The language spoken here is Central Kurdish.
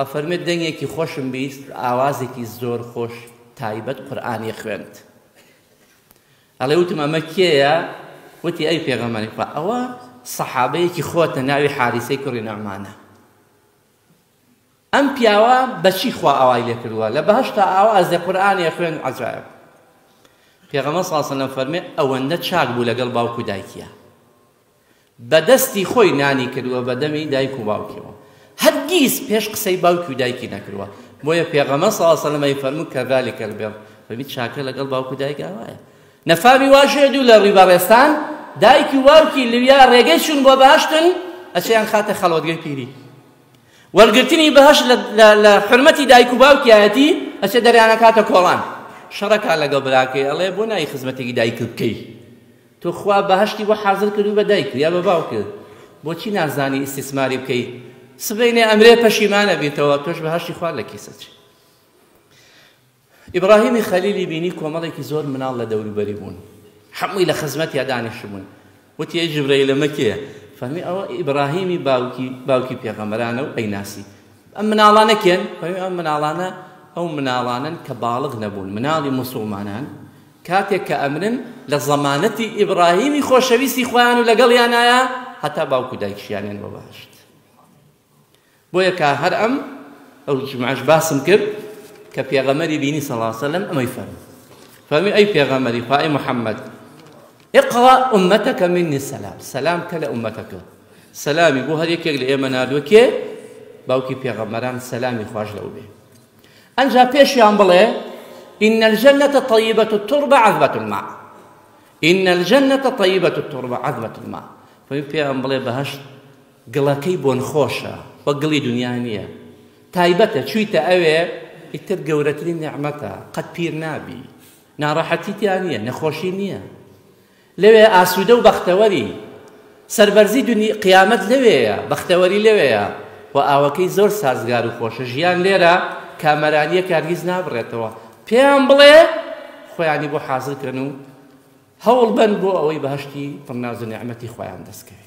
ئەفەرمێت دەنگێکی خۆشم بیست ئاوازێکی زۆر خۆش تایبەت قورئانی خوێند ئەڵێ وتم ئەمە کێیە وتی ئەی پێغەمەری خوا ئەوە سەحابەیەکی خۆتە ناوی حاریسەی کوڕی نەعمانە ئەم پیاوە بەچی خوا ئاوای لێ کردووە لە بەهشتا ئاوازێ قورآانێ خوێن عجاایب پێغەمە ساسەلم فەرمێ ئەوەندە چاک بوو لەگەڵ باوکو دایکە بە دەستی خۆی نانی کردوە بە دەمی دایک و باوکیەوە هەرگیز پێش قسەی باوکی و دایکی نەکردوە بۆیە پێغەمە ساڵسەلمەی فەرمو کە ذالی کەلبێڕ فەرمی چاکە لەگەڵ باوک و دایک ئاوایە نەفامی واژێ دوو لە ڕیبەڕێستان دایکی واوکی لویا ڕێگەی چون بۆ باشتن ئەچیان خاتە خەڵۆتگەی پیری وەرگرتنی بەهش لە حرمەتی دایک و باوکیایەتی ئەچێ دەریانە کاتە کۆڵان شەڕەکە لەگەڵ براکەی ئەڵێ بۆ نای خزمەتێکی دایک بکەی تۆ خوا بەهەشتی بۆ حازر کردوو بە دایکت یا بە باوکت بۆچی نازانی ئیستیسماری بکەی سبەینێ ئەمرێ پەشیمانە بیتەوە تۆش بەهەشتی خوا لە کیسە چی ئیبراهیمی خەلیلی بینی کۆمەڵێکی زۆر مناڵ لە دەوروبەری بوون هەمووی لە خزمەتیا دانیشتبوون وتی ئەی جبرەی لەمە کێیە فەرمی ئەوە ئیبراهیمی باوکی باوکی پێغەمەرانە و ئەیناسی ئەم مناڵانە کێن فەرمی ئەم مناڵانە ئەو مناڵانن کە باڵغ نەبوون مناڵی مسلمانان کاتێک کە ئەمرن لە زەمانەتی ئیبڕاهیمی خۆشەویستی خۆیان و لەگەڵیانایە هەتا باوک و دایکشیانیان بۆ بەهەشت بۆیە کە هەر ئەم ئەو جمعەش باسم کرد کە پێغەمەری بینی صلی الله علیه وسلم ئەمەی فەرموو فەرمی ئەی پێغەمەری خوا ئەی محەممەد اقرا امتك مني السلام سلام کە لە ئومەتەکە سەلامی بۆ هەر یەکێک لە ئێمە نادوە کێ باوکی پێغەمەران سەلامی خوش لەو بێ ئەنجا پێشیان بڵێ ان الجنة طیبة التربة عذبة الماء ان الجنة طیبة التربة عذبة الماء فەوی پێیان بڵێ بەهشت گڵەکەی بۆن خۆشە وە گڵی دنیا نییە تایبەتە چویتە ئەوێ ئیتر گەورەترین نعمەتە قەت پیر نابی ناڕەحەتی تیا نییە نەخۆشی نییە لەوێ ئاسوودە و بەختەوەری. سەربەرزی دونی قیامەت لەوێیە، بەختەوەری لەوێیە و ئاوەکەی زۆر سازگار و خۆشە، ژیان لێرە کامەرانییەک هەرگیز نابڕێتەوە، پێیان بڵێ خۆیانی بۆ حازر کەن و هەوڵ بەن بۆ ئەوەی بەهەشتی پڕ ناز و نیعمەتی خۆیان دەست کەوێ.